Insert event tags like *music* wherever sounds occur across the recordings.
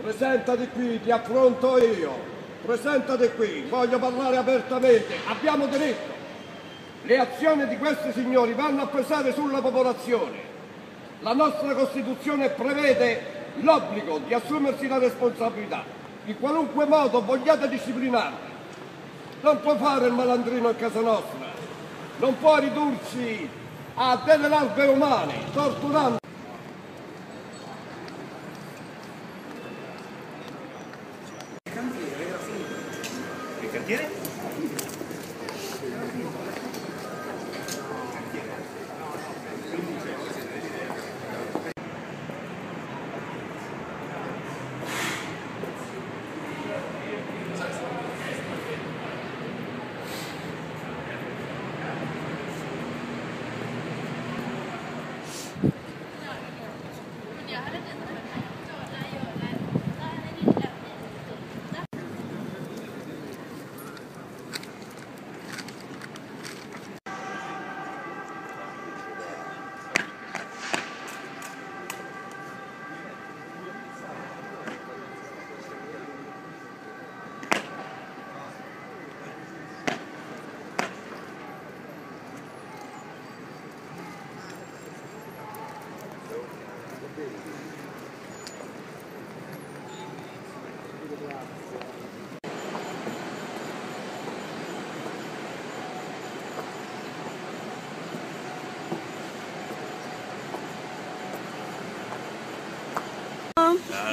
Presentati qui, ti affronto io. Presentati qui, voglio parlare apertamente. Abbiamo diritto. Le azioni di questi signori vanno a pesare sulla popolazione. La nostra Costituzione prevede l'obbligo di assumersi la responsabilità. In qualunque modo vogliate disciplinarli. Non può fare il malandrino a casa nostra. Non può ridursi a delle larve umane, torturando. Il cantiere?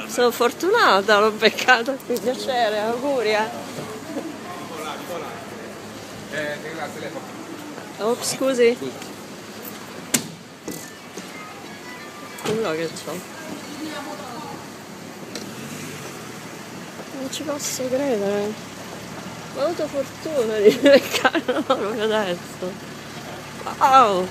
Sono fortunata, l'ho beccata qui, piacere, auguri. eh. Oh, scusi. Quello che c'ho. Non ci posso credere. Ho avuto fortuna di beccare loro proprio adesso. Wow!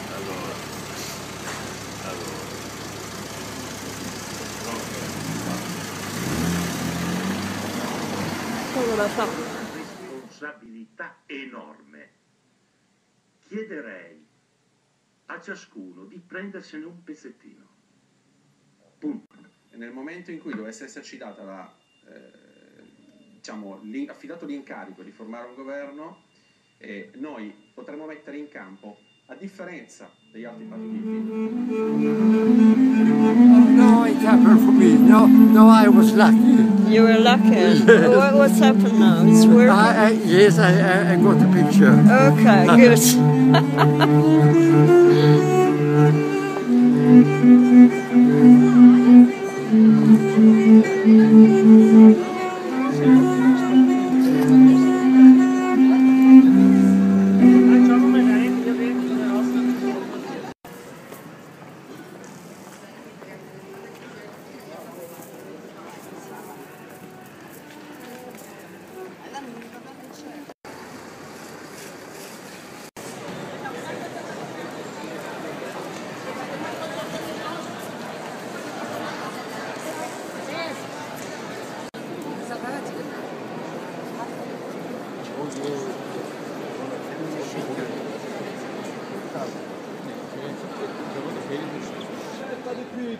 Come la fa? responsabilità enorme. Chiederei a ciascuno di prendersene un pezzettino. Punto. nel momento in cui dovesse esserci data la, eh, diciamo, affidato l'incarico di formare un governo, eh, noi potremmo mettere in campo, a differenza degli altri partiti, No, it happened for me. No, no, I was lucky. You were lucky. what, what's happened now? It's working? I, I, yes, I, I, I got a picture. Okay, good. *laughs*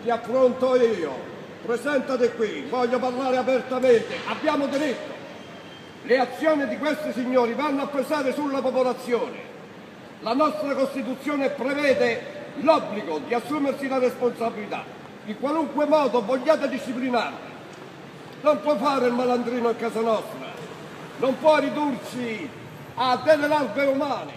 ti affronto io. Presentati qui, voglio parlare apertamente. Abbiamo diritto. Le azioni di questi signori vanno a pesare sulla popolazione. La nostra Costituzione prevede l'obbligo di assumersi la responsabilità. In qualunque modo vogliate disciplinarli. Non può fare il malandrino a casa nostra. Non può ridursi a delle larve umane.